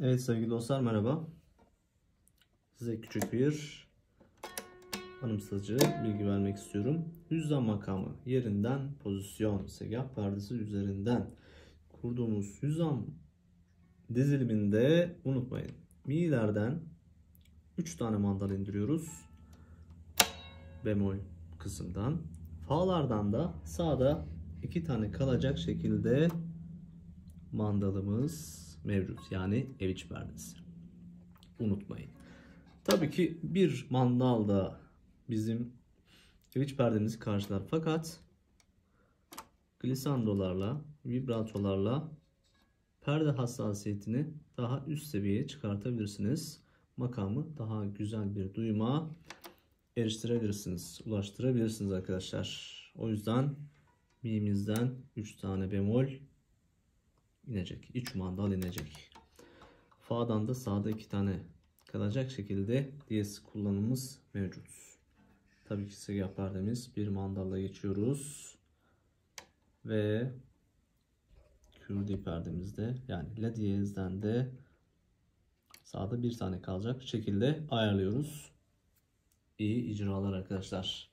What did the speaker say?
Evet sevgili dostlar merhaba. Size küçük bir anımsatıcı bilgi vermek istiyorum. Hüzzam makamı yerinden pozisyon segah perdesi üzerinden kurduğumuz hüzzam diziliminde unutmayın. Mi'lerden 3 tane mandal indiriyoruz. Bemol kısımdan. Fa'lardan da sağda 2 tane kalacak şekilde mandalımız mevcut. Yani ev iç perdesi. Unutmayın. Tabii ki bir mandal da bizim ev iç perdemizi karşılar. Fakat glisandolarla, vibratolarla perde hassasiyetini daha üst seviyeye çıkartabilirsiniz. Makamı daha güzel bir duyuma eriştirebilirsiniz, ulaştırabilirsiniz arkadaşlar. O yüzden mi'mizden 3 tane bemol inecek. İç mandal inecek. Fa'dan da sağda iki tane kalacak şekilde diyez kullanımımız mevcut. Tabii ki segah perdemiz bir mandalla geçiyoruz. Ve kürdi perdemizde yani la diyezden de sağda bir tane kalacak şekilde ayarlıyoruz. İyi icralar arkadaşlar.